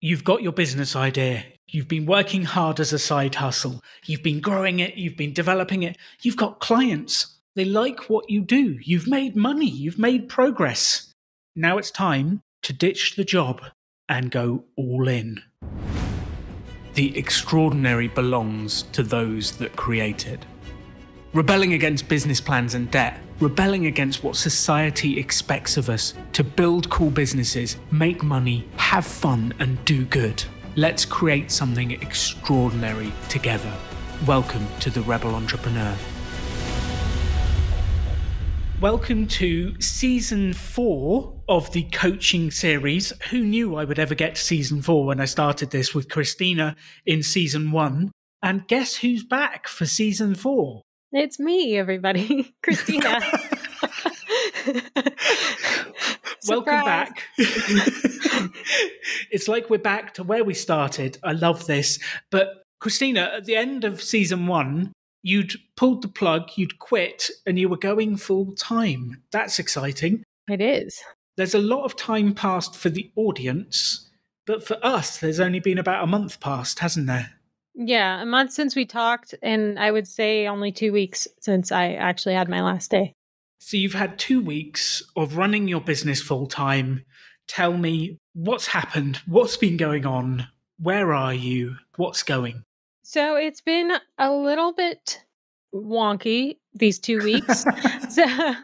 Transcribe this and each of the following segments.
You've got your business idea. You've been working hard as a side hustle. You've been growing it. You've been developing it. You've got clients. They like what you do. You've made money. You've made progress. Now it's time to ditch the job and go all in. The extraordinary belongs to those that create it. Rebelling against business plans and debt, rebelling against what society expects of us to build cool businesses, make money, have fun, and do good. Let's create something extraordinary together. Welcome to the Rebel Entrepreneur. Welcome to season four of the coaching series. Who knew I would ever get to season four when I started this with Christina in season one? And guess who's back for season four? It's me, everybody. Christina. Welcome back. it's like we're back to where we started. I love this. But Christina, at the end of season one, you'd pulled the plug, you'd quit, and you were going full time. That's exciting. It is. There's a lot of time passed for the audience, but for us, there's only been about a month passed, hasn't there? Yeah, a month since we talked, and I would say only two weeks since I actually had my last day. So you've had two weeks of running your business full time. Tell me what's happened, what's been going on, where are you, what's going? So it's been a little bit wonky these two weeks. so,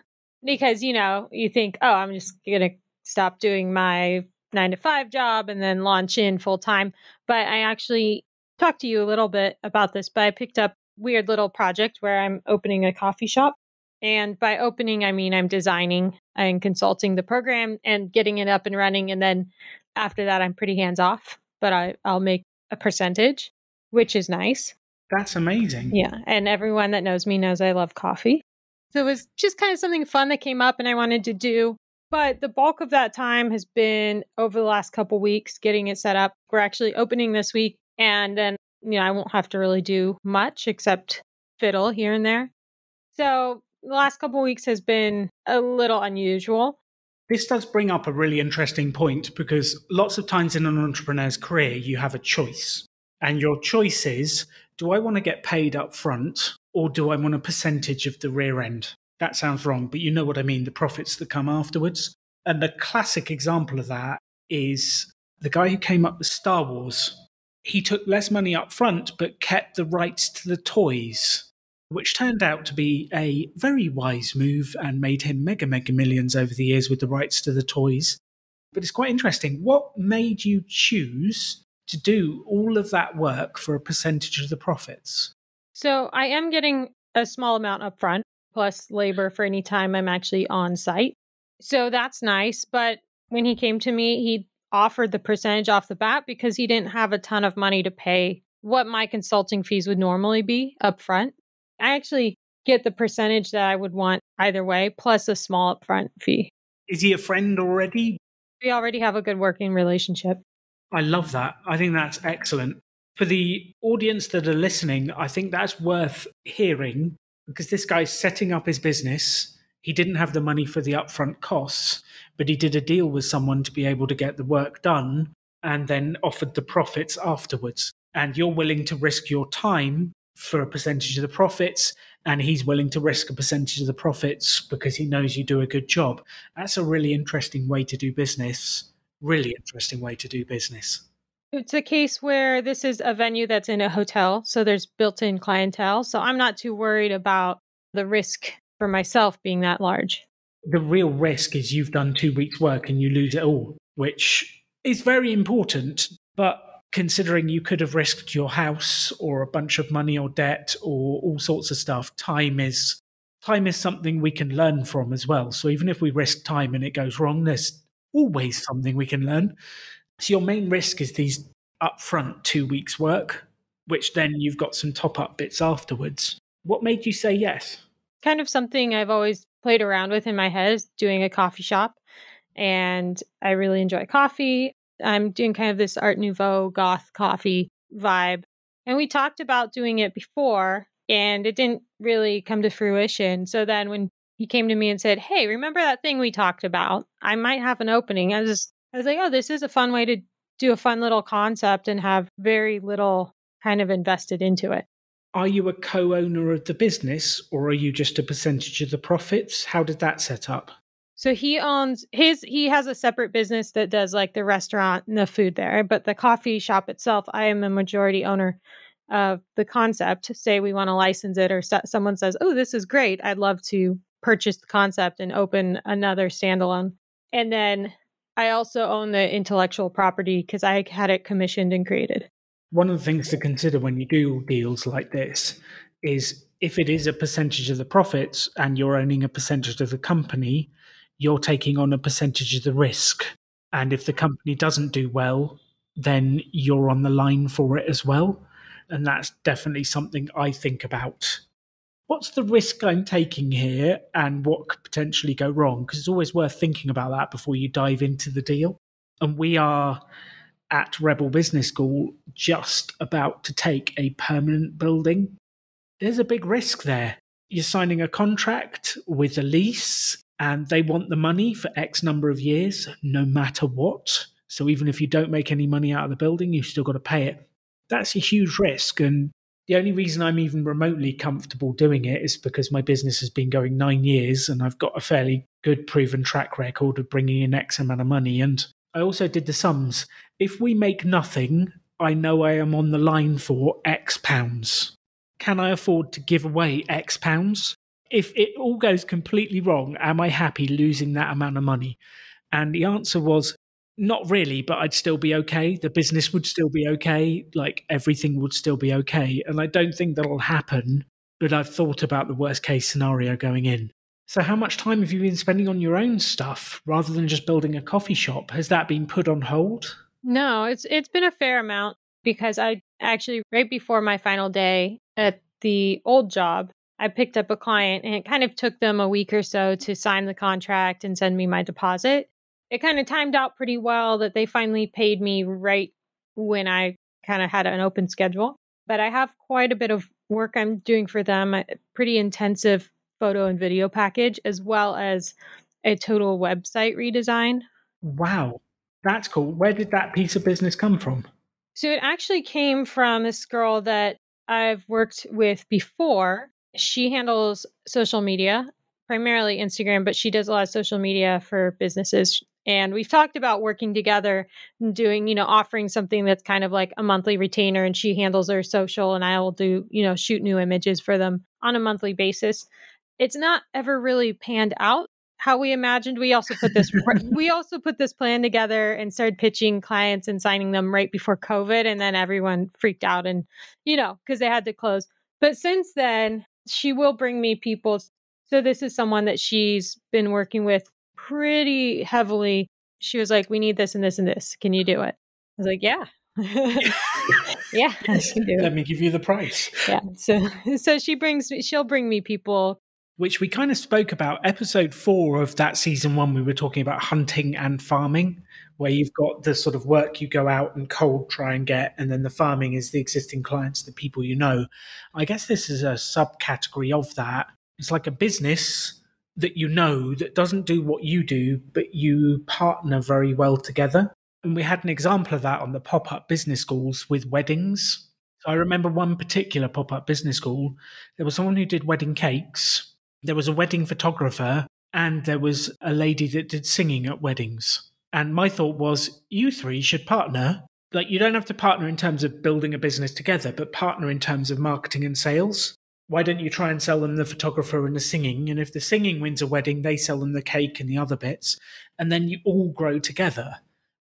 because, you know, you think, oh, I'm just going to stop doing my nine to five job and then launch in full time. But I actually talked to you a little bit about this, but I picked up weird little project where I'm opening a coffee shop. And by opening, I mean I'm designing and consulting the program and getting it up and running. And then after that, I'm pretty hands off, but I, I'll make a percentage which is nice. That's amazing. Yeah. And everyone that knows me knows I love coffee. So it was just kind of something fun that came up and I wanted to do. But the bulk of that time has been over the last couple weeks getting it set up. We're actually opening this week. And then, you know, I won't have to really do much except fiddle here and there. So the last couple weeks has been a little unusual. This does bring up a really interesting point because lots of times in an entrepreneur's career, you have a choice. And your choice is do I want to get paid up front or do I want a percentage of the rear end? That sounds wrong, but you know what I mean the profits that come afterwards. And the classic example of that is the guy who came up with Star Wars. He took less money up front, but kept the rights to the toys, which turned out to be a very wise move and made him mega, mega millions over the years with the rights to the toys. But it's quite interesting. What made you choose to do all of that work for a percentage of the profits? So I am getting a small amount up front, plus labor for any time I'm actually on site. So that's nice. But when he came to me, he offered the percentage off the bat because he didn't have a ton of money to pay what my consulting fees would normally be upfront. I actually get the percentage that I would want either way, plus a small upfront fee. Is he a friend already? We already have a good working relationship. I love that. I think that's excellent. For the audience that are listening, I think that's worth hearing because this guy's setting up his business. He didn't have the money for the upfront costs, but he did a deal with someone to be able to get the work done and then offered the profits afterwards. And you're willing to risk your time for a percentage of the profits, and he's willing to risk a percentage of the profits because he knows you do a good job. That's a really interesting way to do business really interesting way to do business. It's a case where this is a venue that's in a hotel, so there's built in clientele. So I'm not too worried about the risk for myself being that large. The real risk is you've done two weeks' work and you lose it all, which is very important. But considering you could have risked your house or a bunch of money or debt or all sorts of stuff, time is time is something we can learn from as well. So even if we risk time and it goes wrong, there's always something we can learn. So your main risk is these upfront two weeks work, which then you've got some top up bits afterwards. What made you say yes? Kind of something I've always played around with in my head is doing a coffee shop. And I really enjoy coffee. I'm doing kind of this Art Nouveau goth coffee vibe. And we talked about doing it before and it didn't really come to fruition. So then when he came to me and said, Hey, remember that thing we talked about? I might have an opening. I was just, I was like, Oh, this is a fun way to do a fun little concept and have very little kind of invested into it. Are you a co owner of the business or are you just a percentage of the profits? How did that set up? So he owns his he has a separate business that does like the restaurant and the food there, but the coffee shop itself, I am a majority owner of the concept. Say we want to license it or someone says, "Oh, this is great. I'd love to purchase the concept and open another standalone." And then I also own the intellectual property because I had it commissioned and created one of the things to consider when you do deals like this is if it is a percentage of the profits and you're owning a percentage of the company, you're taking on a percentage of the risk. And if the company doesn't do well, then you're on the line for it as well. And that's definitely something I think about. What's the risk I'm taking here and what could potentially go wrong? Because it's always worth thinking about that before you dive into the deal. And we are at Rebel Business School just about to take a permanent building. There's a big risk there. You're signing a contract with a lease and they want the money for X number of years, no matter what. So even if you don't make any money out of the building, you've still got to pay it. That's a huge risk. And the only reason I'm even remotely comfortable doing it is because my business has been going nine years and I've got a fairly good proven track record of bringing in X amount of money. And I also did the sums. If we make nothing, I know I am on the line for X pounds. Can I afford to give away X pounds? If it all goes completely wrong, am I happy losing that amount of money? And the answer was not really, but I'd still be okay. The business would still be okay. Like everything would still be okay. And I don't think that'll happen, but I've thought about the worst case scenario going in. So, how much time have you been spending on your own stuff rather than just building a coffee shop? Has that been put on hold? No, it's it's been a fair amount because I actually right before my final day at the old job, I picked up a client and it kind of took them a week or so to sign the contract and send me my deposit. It kind of timed out pretty well that they finally paid me right when I kind of had an open schedule. But I have quite a bit of work I'm doing for them, uh, pretty intensive photo and video package, as well as a total website redesign. Wow, that's cool. Where did that piece of business come from? So it actually came from this girl that I've worked with before. She handles social media, primarily Instagram, but she does a lot of social media for businesses. And we've talked about working together and doing, you know, offering something that's kind of like a monthly retainer and she handles their social and I will do, you know, shoot new images for them on a monthly basis it's not ever really panned out how we imagined. We also put this we also put this plan together and started pitching clients and signing them right before COVID and then everyone freaked out and you know, cuz they had to close. But since then, she will bring me people so this is someone that she's been working with pretty heavily. She was like, "We need this and this and this. Can you do it?" I was like, "Yeah." yeah, I can do Let it. me give you the price. Yeah. So so she brings me she'll bring me people which we kind of spoke about. Episode four of that season one, we were talking about hunting and farming, where you've got the sort of work you go out and cold try and get, and then the farming is the existing clients, the people you know. I guess this is a subcategory of that. It's like a business that you know that doesn't do what you do, but you partner very well together. And we had an example of that on the pop up business schools with weddings. I remember one particular pop up business school. There was someone who did wedding cakes there was a wedding photographer and there was a lady that did singing at weddings. And my thought was, you three should partner. Like, you don't have to partner in terms of building a business together, but partner in terms of marketing and sales. Why don't you try and sell them the photographer and the singing? And if the singing wins a wedding, they sell them the cake and the other bits. And then you all grow together.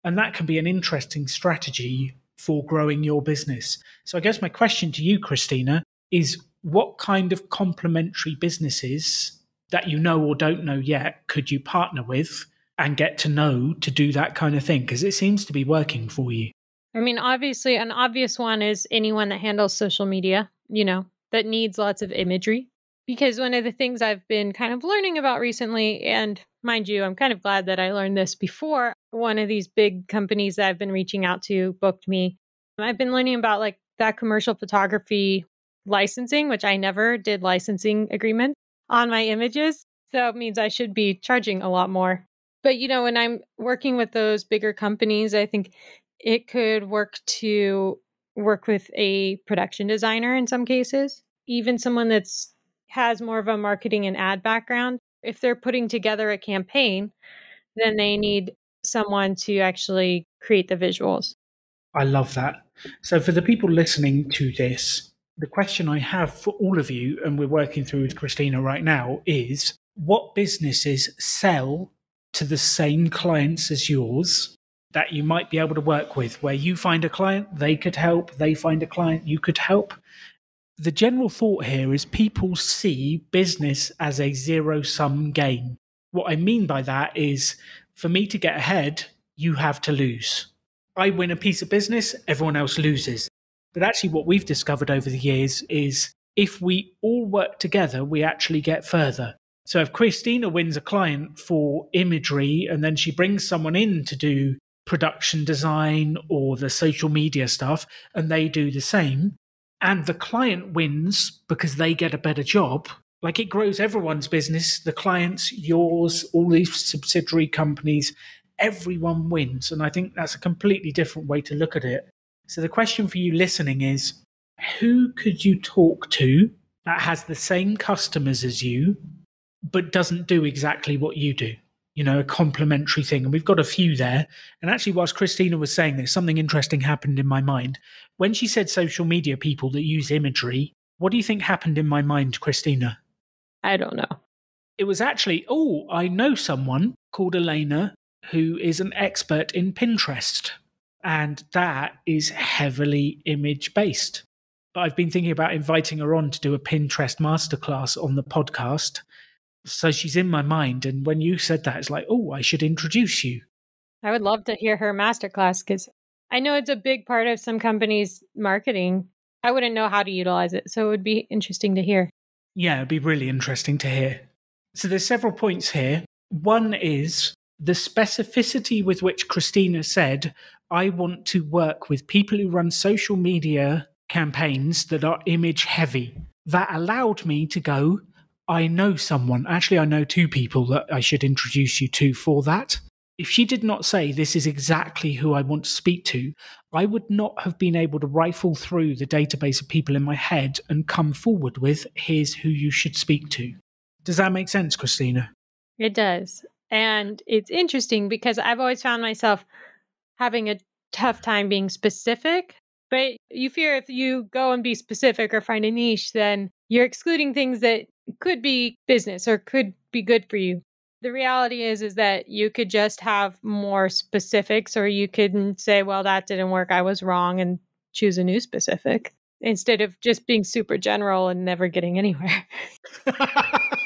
And that can be an interesting strategy for growing your business. So, I guess my question to you, Christina, is what kind of complementary businesses that you know or don't know yet could you partner with and get to know to do that kind of thing? Because it seems to be working for you. I mean, obviously, an obvious one is anyone that handles social media, you know, that needs lots of imagery. Because one of the things I've been kind of learning about recently, and mind you, I'm kind of glad that I learned this before one of these big companies that I've been reaching out to booked me. I've been learning about like that commercial photography licensing, which I never did licensing agreement on my images. So it means I should be charging a lot more. But you know, when I'm working with those bigger companies, I think it could work to work with a production designer in some cases, even someone that's has more of a marketing and ad background. If they're putting together a campaign, then they need someone to actually create the visuals. I love that. So, for the people listening to this, the question I have for all of you, and we're working through with Christina right now, is what businesses sell to the same clients as yours that you might be able to work with, where you find a client, they could help, they find a client, you could help. The general thought here is people see business as a zero sum game. What I mean by that is for me to get ahead, you have to lose. I win a piece of business, everyone else loses. But actually, what we've discovered over the years is if we all work together, we actually get further. So if Christina wins a client for imagery and then she brings someone in to do production design or the social media stuff, and they do the same, and the client wins because they get a better job, like it grows everyone's business, the clients, yours, all these subsidiary companies, everyone wins. And I think that's a completely different way to look at it. So the question for you listening is who could you talk to that has the same customers as you, but doesn't do exactly what you do? You know, a complementary thing. And we've got a few there. And actually, whilst Christina was saying this, something interesting happened in my mind. When she said social media people that use imagery, what do you think happened in my mind, Christina? I don't know. It was actually, oh, I know someone called Elena who is an expert in Pinterest. And that is heavily image based. But I've been thinking about inviting her on to do a Pinterest masterclass on the podcast. So she's in my mind. And when you said that, it's like, oh, I should introduce you. I would love to hear her masterclass because I know it's a big part of some companies' marketing. I wouldn't know how to utilize it. So it would be interesting to hear. Yeah, it'd be really interesting to hear. So there's several points here. One is the specificity with which Christina said, I want to work with people who run social media campaigns that are image heavy. That allowed me to go, I know someone. Actually, I know two people that I should introduce you to for that. If she did not say, This is exactly who I want to speak to, I would not have been able to rifle through the database of people in my head and come forward with, Here's who you should speak to. Does that make sense, Christina? It does. And it's interesting because I've always found myself having a tough time being specific. But you fear if you go and be specific or find a niche, then you're excluding things that could be business or could be good for you. The reality is is that you could just have more specifics or you could say, well, that didn't work. I was wrong and choose a new specific instead of just being super general and never getting anywhere.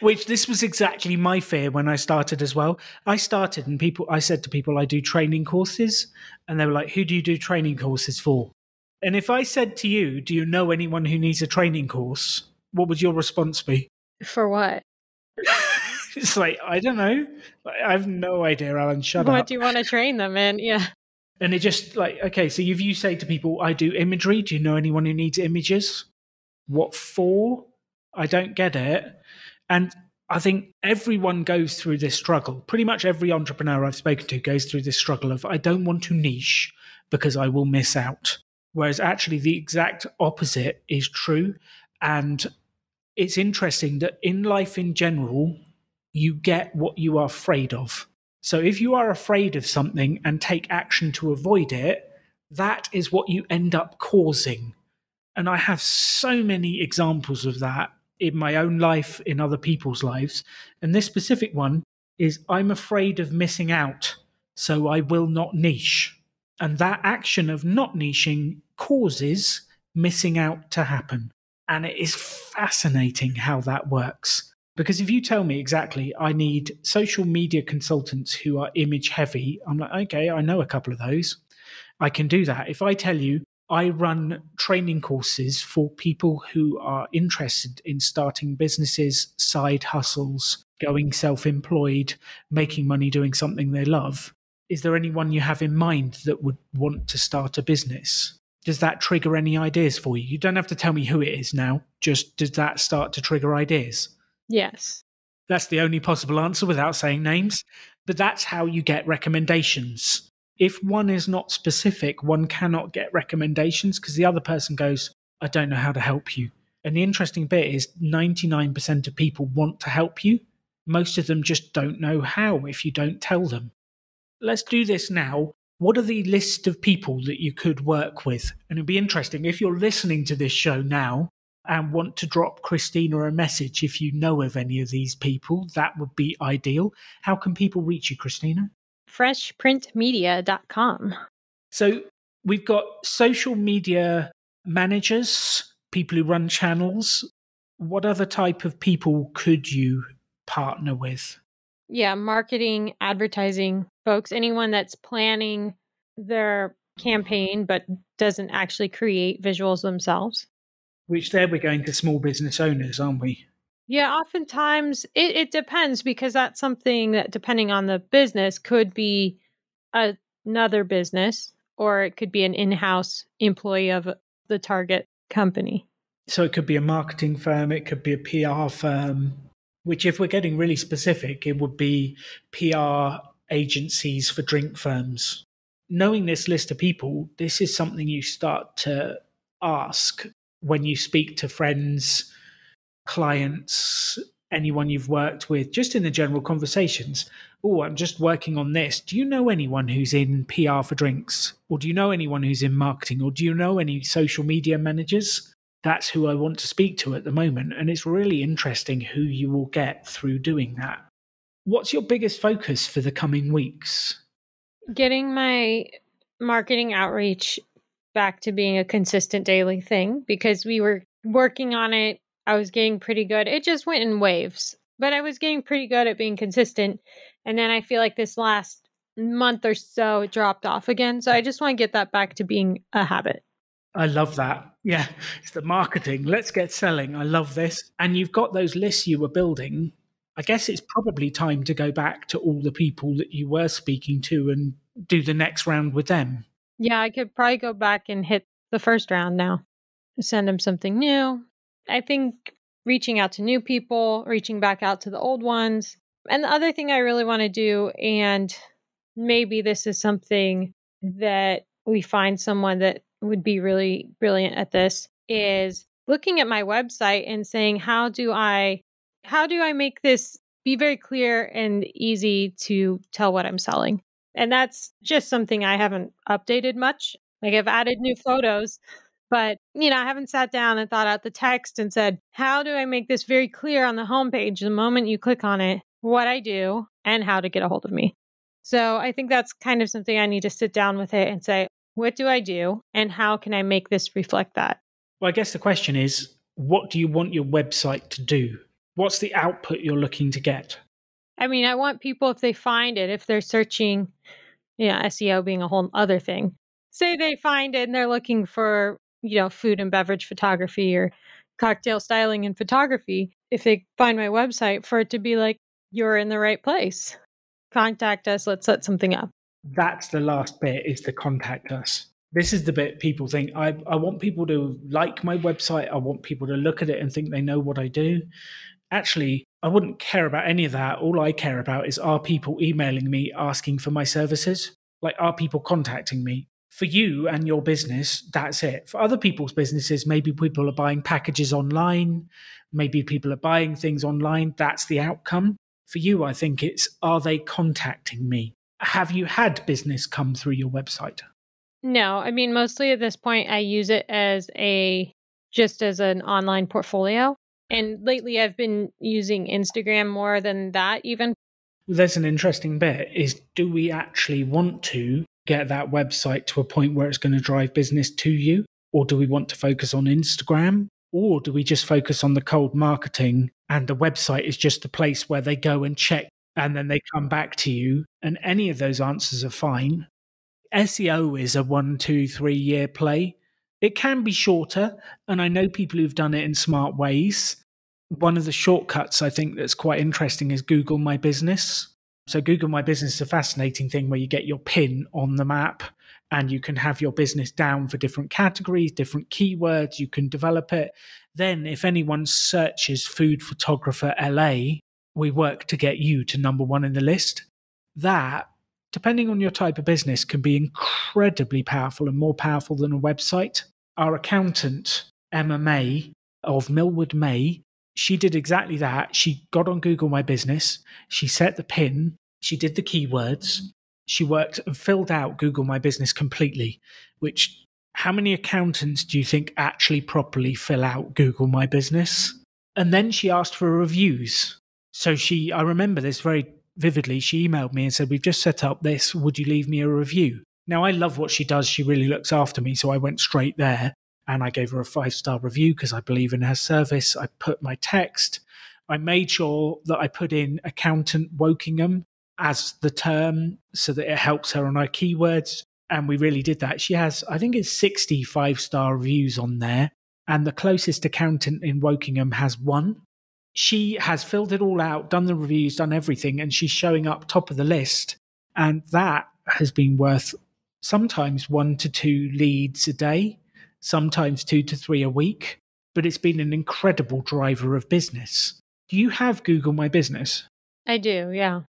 which this was exactly my fear when I started as well. I started and people, I said to people, I do training courses, and they were like, "Who do you do training courses for?" And if I said to you, "Do you know anyone who needs a training course?" What would your response be? For what? it's like I don't know. I have no idea, Alan. Shut what up. What do you want to train them in? Yeah. And it just like okay, so if you say to people, "I do imagery," do you know anyone who needs images? What for? I don't get it. And I think everyone goes through this struggle. Pretty much every entrepreneur I've spoken to goes through this struggle of I don't want to niche because I will miss out. Whereas actually the exact opposite is true. And it's interesting that in life in general, you get what you are afraid of. So if you are afraid of something and take action to avoid it, that is what you end up causing. And I have so many examples of that in my own life, in other people's lives. And this specific one is I'm afraid of missing out, so I will not niche. And that action of not niching causes missing out to happen. And it is fascinating how that works. Because if you tell me exactly, I need social media consultants who are image heavy, I'm like, okay, I know a couple of those. I can do that. If I tell you, I run training courses for people who are interested in starting businesses, side hustles, going self employed, making money doing something they love. Is there anyone you have in mind that would want to start a business? Does that trigger any ideas for you? You don't have to tell me who it is now. Just does that start to trigger ideas? Yes. That's the only possible answer without saying names. But that's how you get recommendations if one is not specific, one cannot get recommendations because the other person goes, I don't know how to help you. And the interesting bit is 99% of people want to help you. Most of them just don't know how if you don't tell them. Let's do this now. What are the list of people that you could work with? And it'd be interesting if you're listening to this show now and want to drop Christina a message if you know of any of these people, that would be ideal. How can people reach you, Christina? Freshprintmedia.com. So we've got social media managers, people who run channels. What other type of people could you partner with? Yeah, marketing, advertising folks, anyone that's planning their campaign but doesn't actually create visuals themselves. Which there we're going to small business owners, aren't we? Yeah, oftentimes it, it depends because that's something that, depending on the business, could be a, another business or it could be an in house employee of the target company. So it could be a marketing firm, it could be a PR firm, which, if we're getting really specific, it would be PR agencies for drink firms. Knowing this list of people, this is something you start to ask when you speak to friends, clients, anyone you've worked with, just in the general conversations. Oh, I'm just working on this. Do you know anyone who's in PR for drinks? Or do you know anyone who's in marketing? Or do you know any social media managers? That's who I want to speak to at the moment. And it's really interesting who you will get through doing that. What's your biggest focus for the coming weeks? Getting my marketing outreach back to being a consistent daily thing because we were working on it. I was getting pretty good. It just went in waves, but I was getting pretty good at being consistent. And then I feel like this last month or so it dropped off again. So I just want to get that back to being a habit. I love that. Yeah, it's the marketing. Let's get selling. I love this. And you've got those lists you were building. I guess it's probably time to go back to all the people that you were speaking to and do the next round with them. Yeah, I could probably go back and hit the first round now. Send them something new. I think reaching out to new people, reaching back out to the old ones. And the other thing I really want to do, and maybe this is something that we find someone that would be really brilliant at this, is looking at my website and saying, how do I how do I make this be very clear and easy to tell what I'm selling? And that's just something I haven't updated much. Like I've added new photos, but you know, I haven't sat down and thought out the text and said, how do I make this very clear on the homepage the moment you click on it, what I do and how to get a hold of me. So I think that's kind of something I need to sit down with it and say, what do I do and how can I make this reflect that? Well, I guess the question is, what do you want your website to do? What's the output you're looking to get? I mean, I want people, if they find it, if they're searching, you know, SEO being a whole other thing, say they find it and they're looking for, you know, food and beverage photography or cocktail styling and photography. If they find my website, for it to be like, you're in the right place, contact us, let's set something up. That's the last bit is to contact us. This is the bit people think I, I want people to like my website. I want people to look at it and think they know what I do actually, I wouldn't care about any of that. All I care about is are people emailing me asking for my services? Like, are people contacting me? For you and your business, that's it. For other people's businesses, maybe people are buying packages online, maybe people are buying things online. That's the outcome. For you, I think it's are they contacting me? Have you had business come through your website? No, I mean, mostly at this point, I use it as a just as an online portfolio. And lately I've been using Instagram more than that even. There's an interesting bit is do we actually want to get that website to a point where it's going to drive business to you or do we want to focus on Instagram or do we just focus on the cold marketing and the website is just the place where they go and check and then they come back to you and any of those answers are fine. SEO is a one, two, three year play. It can be shorter, and I know people who've done it in smart ways. One of the shortcuts I think that's quite interesting is Google My Business. So, Google My Business is a fascinating thing where you get your pin on the map and you can have your business down for different categories, different keywords. You can develop it. Then, if anyone searches food photographer LA, we work to get you to number one in the list. That depending on your type of business, can be incredibly powerful and more powerful than a website. Our accountant, Emma May of Millwood May, she did exactly that. She got on Google My Business, she set the pin, she did the keywords, mm-hmm. she worked and filled out Google My Business completely, which how many accountants do you think actually properly fill out Google My Business? And then she asked for reviews. So she, I remember this very vividly. She emailed me and said, We've just set up this. Would you leave me a review? Now, I love what she does. She really looks after me. So I went straight there and I gave her a five star review because I believe in her service. I put my text. I made sure that I put in accountant Wokingham as the term so that it helps her on her keywords. And we really did that. She has, I think it's 65 star reviews on there. And the closest accountant in Wokingham has one. She has filled it all out, done the reviews, done everything, and she's showing up top of the list. And that has been worth sometimes one to two leads a day sometimes two to three a week, but it's been an incredible driver of business. Do you have Google My Business? I do, yeah.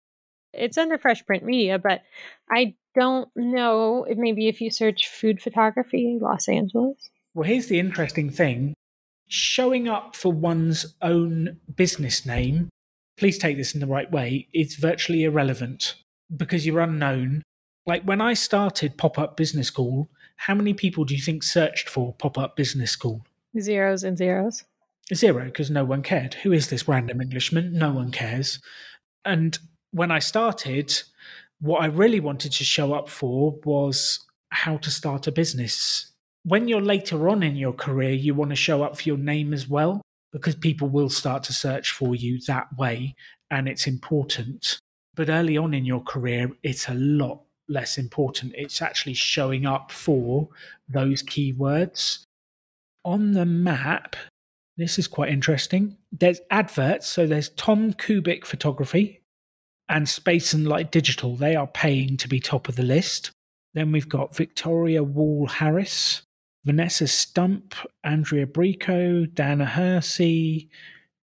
It's under Fresh Print Media, but I don't know if maybe if you search food photography Los Angeles. Well, here's the interesting thing showing up for one's own business name, please take this in the right way, it's virtually irrelevant because you're unknown. Like when I started Pop Up Business School, how many people do you think searched for pop up business school? Zeros and zeros. Zero, because no one cared. Who is this random Englishman? No one cares. And when I started, what I really wanted to show up for was how to start a business. When you're later on in your career, you want to show up for your name as well, because people will start to search for you that way, and it's important. But early on in your career, it's a lot less important. It's actually showing up for those keywords. On the map, this is quite interesting. There's adverts. So there's Tom Kubik Photography and Space and Light Digital. They are paying to be top of the list. Then we've got Victoria Wall Harris, Vanessa Stump, Andrea Brico, Dana Hersey,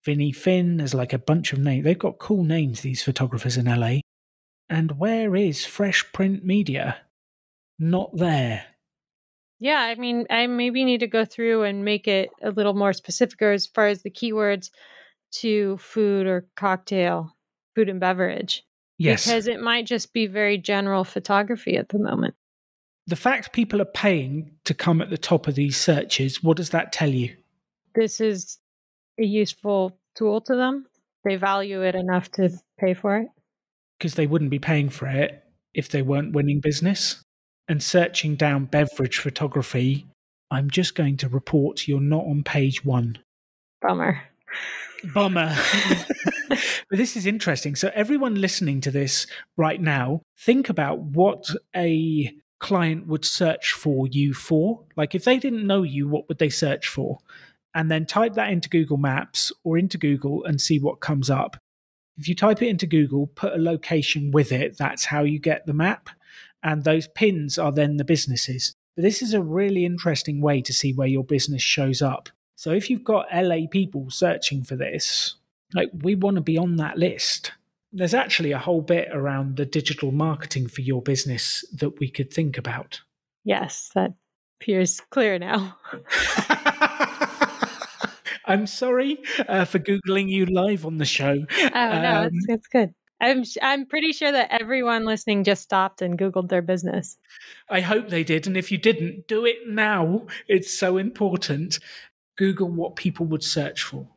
Vinny Finn. There's like a bunch of names. They've got cool names, these photographers in LA. And where is Fresh Print Media? Not there. Yeah, I mean, I maybe need to go through and make it a little more specific as far as the keywords to food or cocktail, food and beverage. Yes. Because it might just be very general photography at the moment. The fact people are paying to come at the top of these searches, what does that tell you? This is a useful tool to them. They value it enough to pay for it because they wouldn't be paying for it if they weren't winning business. And searching down beverage photography, I'm just going to report you're not on page one. Bummer. Bummer. but this is interesting. So, everyone listening to this right now, think about what a client would search for you for. Like, if they didn't know you, what would they search for? And then type that into Google Maps or into Google and see what comes up. If you type it into Google, put a location with it, that's how you get the map. And those pins are then the businesses. But this is a really interesting way to see where your business shows up. So if you've got LA people searching for this, like we want to be on that list. There's actually a whole bit around the digital marketing for your business that we could think about. Yes, that appears clear now. I'm sorry uh, for googling you live on the show. Oh no, um, it's, it's good. I'm I'm pretty sure that everyone listening just stopped and googled their business. I hope they did, and if you didn't, do it now. It's so important. Google what people would search for.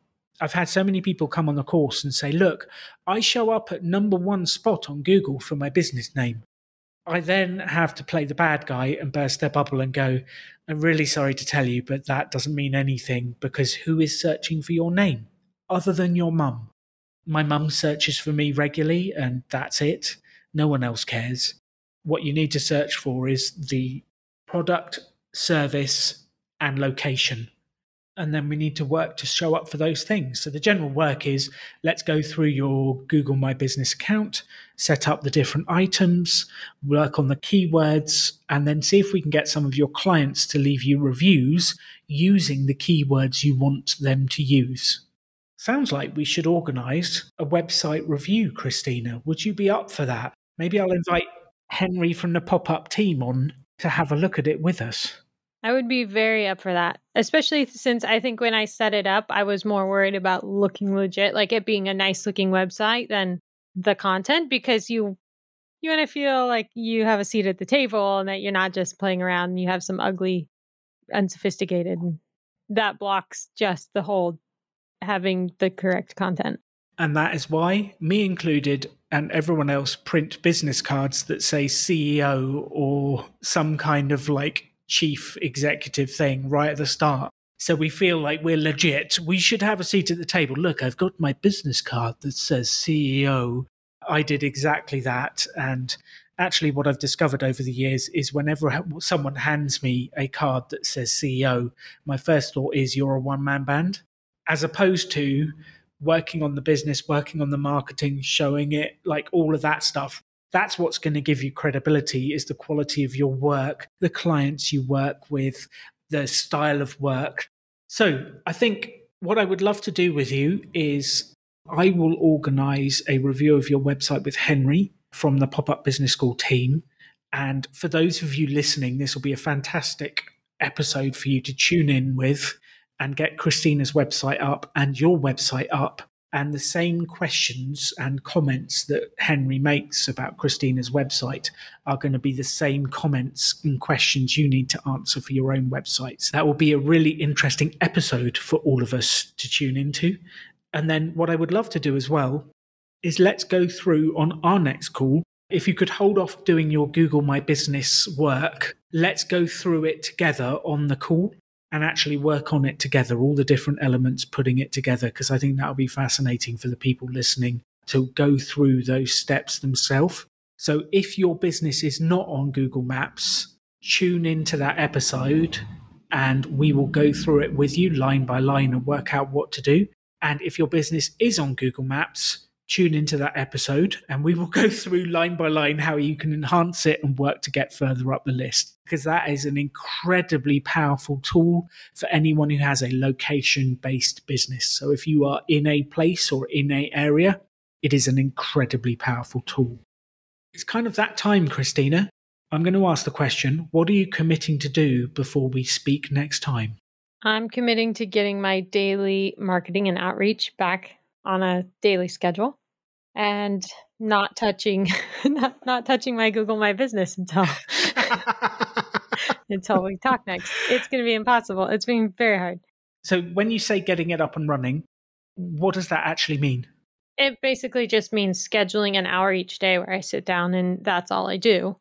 I've had so many people come on the course and say, "Look, I show up at number one spot on Google for my business name." I then have to play the bad guy and burst their bubble and go, I'm really sorry to tell you, but that doesn't mean anything because who is searching for your name other than your mum? My mum searches for me regularly and that's it. No one else cares. What you need to search for is the product, service, and location and then we need to work to show up for those things. So the general work is let's go through your Google My Business account, set up the different items, work on the keywords, and then see if we can get some of your clients to leave you reviews using the keywords you want them to use. Sounds like we should organize a website review, Christina. Would you be up for that? Maybe I'll invite Henry from the pop up team on to have a look at it with us. I would be very up for that, especially since I think when I set it up, I was more worried about looking legit, like it being a nice looking website than the content because you you want to feel like you have a seat at the table and that you're not just playing around and you have some ugly unsophisticated that blocks just the whole having the correct content. And that is why, me included, and everyone else print business cards that say CEO or some kind of like chief executive thing right at the start. So we feel like we're legit. We should have a seat at the table. Look, I've got my business card that says CEO. I did exactly that. And actually, what I've discovered over the years is whenever someone hands me a card that says CEO, my first thought is you're a one man band, as opposed to working on the business, working on the marketing, showing it, like all of that stuff. That's what's going to give you credibility is the quality of your work, the clients you work with, the style of work. So I think what I would love to do with you is I will organize a review of your website with Henry from the Pop Up Business School team. And for those of you listening, this will be a fantastic episode for you to tune in with and get Christina's website up and your website up. And the same questions and comments that Henry makes about Christina's website are going to be the same comments and questions you need to answer for your own websites. That will be a really interesting episode for all of us to tune into. And then, what I would love to do as well is let's go through on our next call. If you could hold off doing your Google My Business work, let's go through it together on the call and actually work on it together, all the different elements, putting it together, because I think that'll be fascinating for the people listening to go through those steps themselves. So if your business is not on Google Maps, tune into that episode and we will go through it with you line by line and work out what to do. And if your business is on Google Maps, tune into that episode and we will go through line by line how you can enhance it and work to get further up the list because that is an incredibly powerful tool for anyone who has a location based business. So if you are in a place or in a area, it is an incredibly powerful tool. It's kind of that time, Christina. I'm going to ask the question what are you committing to do before we speak next time? I'm committing to getting my daily marketing and outreach back on a daily schedule and not touching not, not touching my Google My Business until until we talk next. It's going to be impossible. It's been very hard. So when you say getting it up and running, what does that actually mean? It basically just means scheduling an hour each day where I sit down and that's all I do,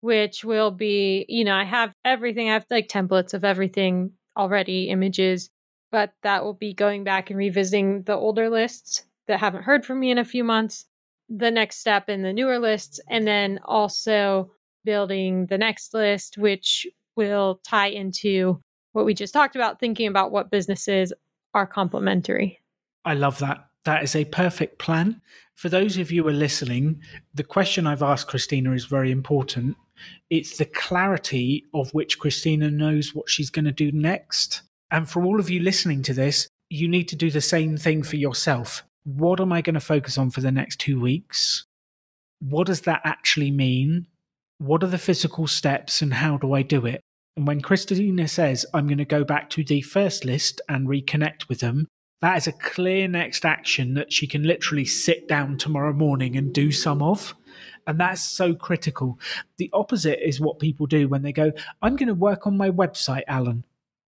which will be, you know, I have everything. I have like templates of everything already, images, but that will be going back and revisiting the older lists that haven't heard from me in a few months, the next step in the newer lists, and then also building the next list, which will tie into what we just talked about, thinking about what businesses are complementary. I love that. That is a perfect plan. For those of you who are listening, the question I've asked Christina is very important. It's the clarity of which Christina knows what she's going to do next. And for all of you listening to this, you need to do the same thing for yourself. What am I going to focus on for the next two weeks? What does that actually mean? What are the physical steps and how do I do it? And when Christina says, I'm going to go back to the first list and reconnect with them, that is a clear next action that she can literally sit down tomorrow morning and do some of. And that's so critical. The opposite is what people do when they go, I'm going to work on my website, Alan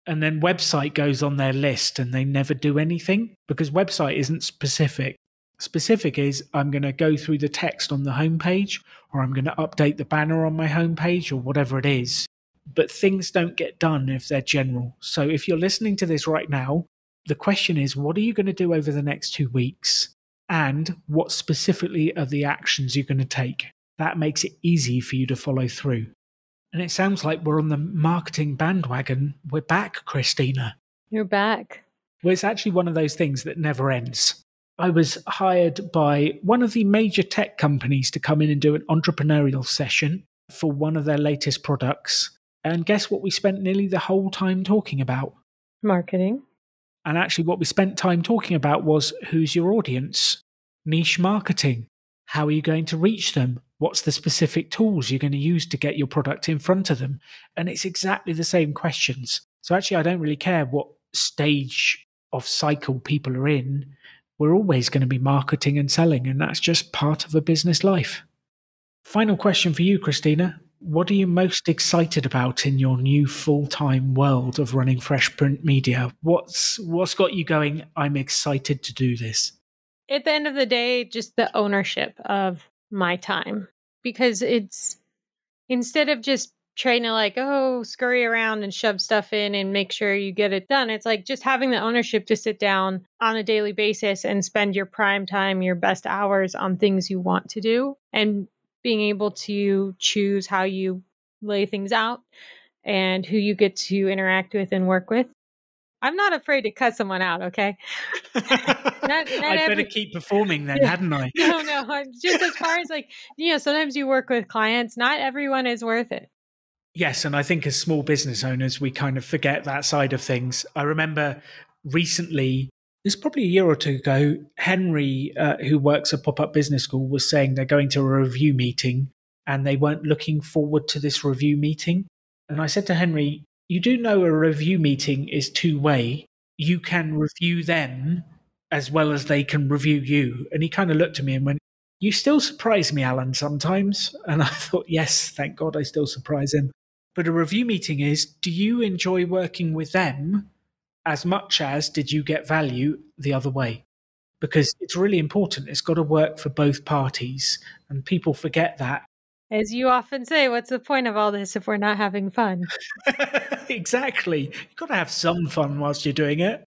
and then website goes on their list and they never do anything because website isn't specific. Specific is I'm going to go through the text on the homepage or I'm going to update the banner on my homepage or whatever it is. But things don't get done if they're general. So if you're listening to this right now, the question is what are you going to do over the next two weeks? And what specifically are the actions you're going to take? That makes it easy for you to follow through. And it sounds like we're on the marketing bandwagon. We're back, Christina. You're back. Well, it's actually one of those things that never ends. I was hired by one of the major tech companies to come in and do an entrepreneurial session for one of their latest products. And guess what we spent nearly the whole time talking about? Marketing. And actually, what we spent time talking about was who's your audience? Niche marketing. How are you going to reach them? What's the specific tools you're going to use to get your product in front of them? And it's exactly the same questions. So actually, I don't really care what stage of cycle people are in. We're always going to be marketing and selling, and that's just part of a business life. Final question for you, Christina. What are you most excited about in your new full-time world of running fresh print media? What's what's got you going? I'm excited to do this. At the end of the day, just the ownership of my time because it's instead of just trying to like oh scurry around and shove stuff in and make sure you get it done it's like just having the ownership to sit down on a daily basis and spend your prime time your best hours on things you want to do and being able to choose how you lay things out and who you get to interact with and work with. I'm not afraid to cut someone out, okay? not, not I'd every... better keep performing then, hadn't I? no, no. Just as far as like, you know, sometimes you work with clients, not everyone is worth it. Yes, and I think as small business owners, we kind of forget that side of things. I remember recently it's probably a year or two ago, Henry, uh, who works at Pop Up Business School, was saying they're going to a review meeting and they weren't looking forward to this review meeting. And I said to Henry, You do know a review meeting is two way. You can review them as well as they can review you. And he kind of looked at me and went, You still surprise me, Alan, sometimes. And I thought, Yes, thank God I still surprise him. But a review meeting is do you enjoy working with them as much as did you get value the other way? Because it's really important. It's got to work for both parties. And people forget that. As you often say, what's the point of all this if we're not having fun? exactly. You've got to have some fun whilst you're doing it.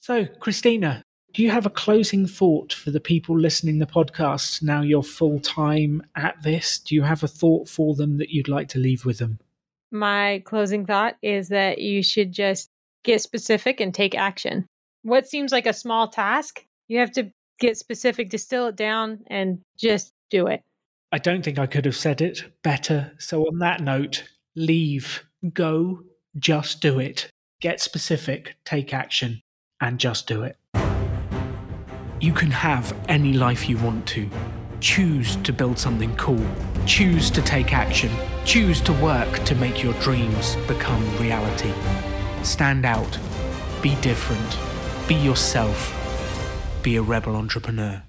So, Christina, do you have a closing thought for the people listening the podcast now you're full time at this? Do you have a thought for them that you'd like to leave with them? My closing thought is that you should just get specific and take action. What seems like a small task, you have to get specific, distill it down, and just do it. I don't think I could have said it better. So, on that note, leave, go, just do it. Get specific, take action, and just do it. You can have any life you want to. Choose to build something cool. Choose to take action. Choose to work to make your dreams become reality. Stand out. Be different. Be yourself. Be a rebel entrepreneur.